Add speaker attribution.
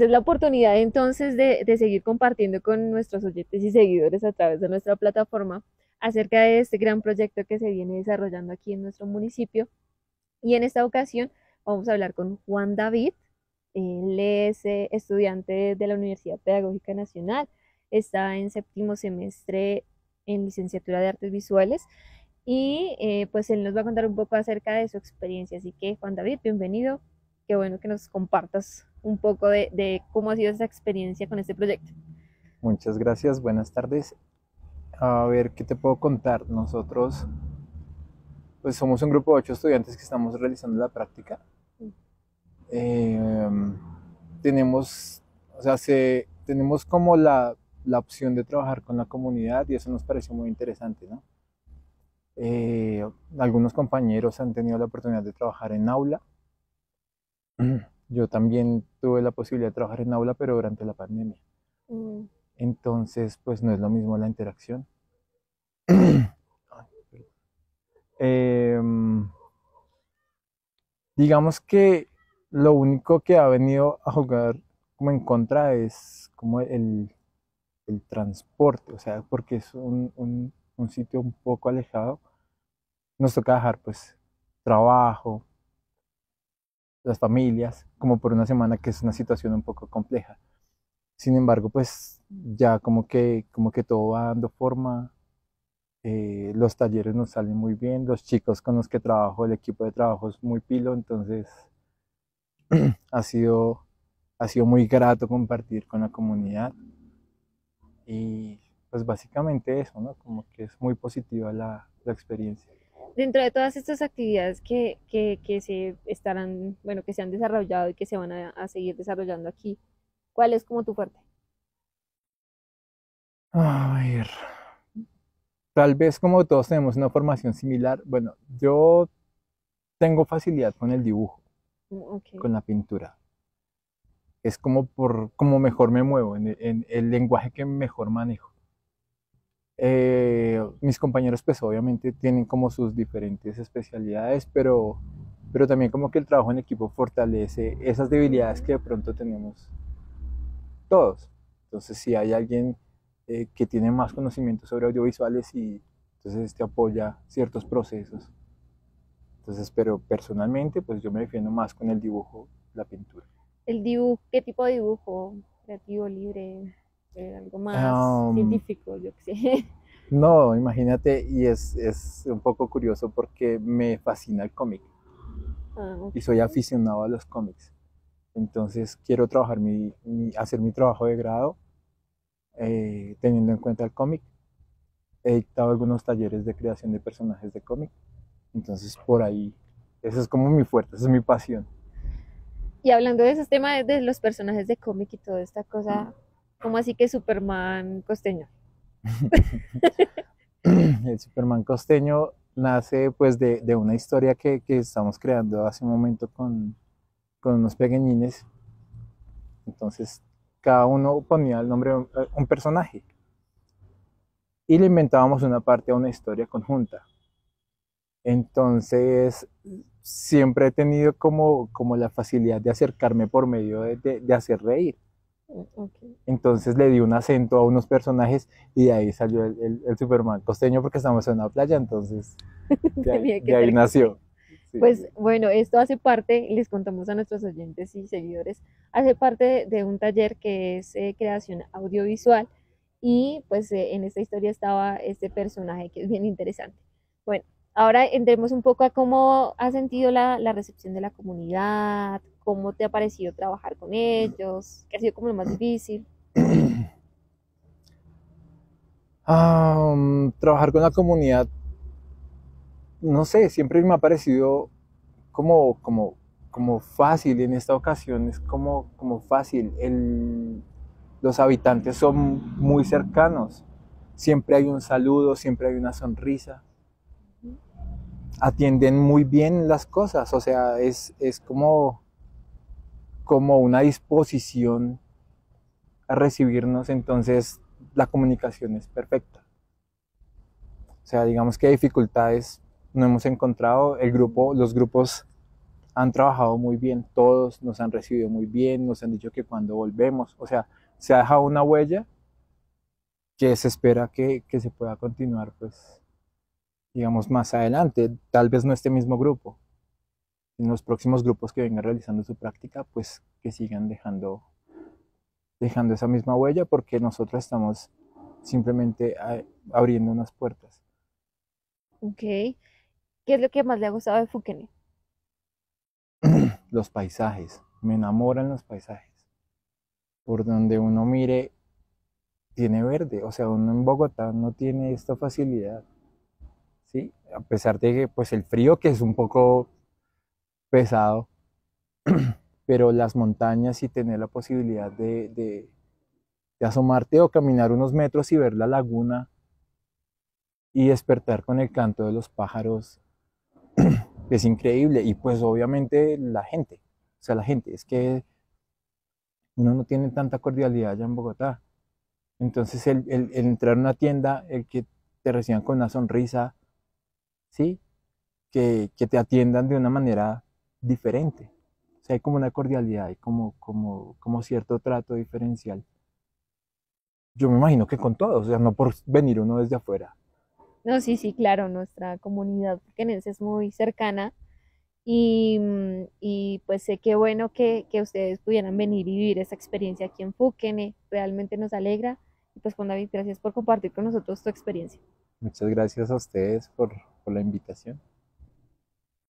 Speaker 1: Es la oportunidad entonces de, de seguir compartiendo con nuestros oyentes y seguidores a través de nuestra plataforma acerca de este gran proyecto que se viene desarrollando aquí en nuestro municipio. Y en esta ocasión vamos a hablar con Juan David. Él es eh, estudiante de la Universidad Pedagógica Nacional, está en séptimo semestre en licenciatura de artes visuales y eh, pues él nos va a contar un poco acerca de su experiencia. Así que Juan David, bienvenido. Qué bueno que nos compartas un poco de, cómo ha sido esa experiencia con este proyecto.
Speaker 2: Muchas gracias, buenas tardes. A ver, ¿qué te puedo contar? Nosotros, pues somos un grupo de ocho estudiantes que estamos realizando la práctica. Eh, tenemos, o sea, se, tenemos como la, la, opción de trabajar con la comunidad y eso nos pareció muy interesante, ¿no? Eh, algunos compañeros han tenido la oportunidad de trabajar en aula. Yo también tuve la posibilidad de trabajar en aula, pero durante la pandemia. Mm. Entonces, pues no es lo mismo la interacción. Em, digamos que lo único que ha venido a jugar como en contra es como el, el transporte, o sea, porque es un, un, un, sitio un poco alejado. Nos toca dejar pues trabajo, las familias, como por una semana, que es una situación un poco compleja. Sin embargo, pues ya como que, como que todo va dando forma, eh, los talleres nos salen muy bien, los chicos con los que trabajo, el equipo de trabajo es muy pilo, entonces ha sido, ha sido muy grato compartir con la comunidad y pues básicamente eso, ¿no? Como que es muy positiva la, la experiencia.
Speaker 1: Dentro de todas estas actividades que, que, que, se estarán, bueno, que se han desarrollado y que se van a, a seguir desarrollando aquí, ¿Cuál es como tu fuerte?
Speaker 2: A ver. Tal vez como todos tenemos una formación similar, bueno, yo tengo facilidad con el dibujo, mm, con la pintura. Es como por como mejor me muevo, en, en el lenguaje que mejor manejo. Eh, mis compañeros pues obviamente tienen como sus diferentes especialidades, pero, pero también como que el trabajo en equipo fortalece esas debilidades que de pronto tenemos todos. Entonces, si hay alguien eh, que tiene más conocimiento sobre audiovisuales y entonces te apoya ciertos procesos. Entonces, pero personalmente, pues yo me defiendo más con el dibujo, la pintura.
Speaker 1: ¿El dibujo, qué tipo de dibujo? ¿Creativo, libre? Eh, ¿Algo más um, científico? Yo qué sé.
Speaker 2: No, imagínate, y es, es, un poco curioso porque me fascina el cómic. Ah, y soy aficionado a los cómics. Entonces quiero trabajar mi, hacer mi trabajo de grado eh, teniendo en cuenta el cómic. He dictado algunos talleres de creación de personajes de cómic. Entonces por ahí, eso es como mi fuerte, esa es mi pasión.
Speaker 1: Y hablando de esos temas de los personajes de cómic y toda esta cosa, ¿cómo así que Superman costeño?
Speaker 2: el Superman costeño nace pues de, una historia que, estamos creando hace un momento con, unos pequeñines. Entonces, cada uno ponía el nombre de un personaje. Y le inventábamos una parte a una historia conjunta. Entonces, siempre he tenido como, la facilidad de acercarme por medio de, hacer reír. Entonces le di un acento a unos personajes y de ahí salió el, el, Superman costeño porque estamos en una playa, entonces de ahí, de ahí nació.
Speaker 1: Pues bueno, esto hace parte, les contamos a nuestros oyentes y seguidores, hace parte de, un taller que es eh, creación audiovisual y pues eh, en esta historia estaba este personaje que es bien interesante. Bueno, ahora entremos un poco a cómo ha sentido la, la recepción de la comunidad, cómo te ha parecido trabajar con ellos, qué ha sido como lo más difícil.
Speaker 2: trabajar con la comunidad no sé, siempre me ha parecido como, como, como fácil, en esta ocasión es como, como fácil. El, los habitantes son muy cercanos, siempre hay un saludo, siempre hay una sonrisa. Atienden muy bien las cosas, o sea, es, es como, como una disposición a recibirnos, entonces la comunicación es perfecta. O sea, digamos que dificultades no hemos encontrado. El grupo, los grupos han trabajado muy bien, todos nos han recibido muy bien, nos han dicho que cuando volvemos, o sea, se ha dejado una huella que se espera que, que se pueda continuar, pues, digamos, más adelante, tal vez no este mismo grupo, en los próximos grupos que vengan realizando su práctica, pues que sigan dejando, dejando esa misma huella porque nosotros estamos simplemente abriendo unas puertas.
Speaker 1: Ok. ¿Qué es lo que más le ha gustado de Fukene?
Speaker 2: Los paisajes, me enamoran los paisajes. Por donde uno mire, tiene verde, o sea, uno en Bogotá no tiene esta facilidad, ¿sí? A pesar de que, pues, el frío que es un poco pesado, pero las montañas y tener la posibilidad de, de- asomarte o caminar unos metros y ver la laguna y despertar con el canto de los pájaros es increíble. Y pues obviamente la gente, o sea, la gente, es que uno no tiene tanta cordialidad allá en Bogotá. Entonces el, el- el entrar a una tienda, el que te reciban con una sonrisa, ¿sí? Que, que te atiendan de una manera diferente. O sea, hay como una cordialidad, hay como, como, como cierto trato diferencial. Yo me imagino que con todos, o sea, no por venir uno desde afuera.
Speaker 1: No, sí, sí, claro, nuestra comunidad fuquenense es muy cercana y, mm, y pues sé que bueno que, que ustedes pudieran venir y vivir esa experiencia aquí en Fuquene, realmente nos alegra y pues Juan David, gracias por compartir con nosotros tu experiencia.
Speaker 2: Muchas gracias a ustedes por, por la invitación.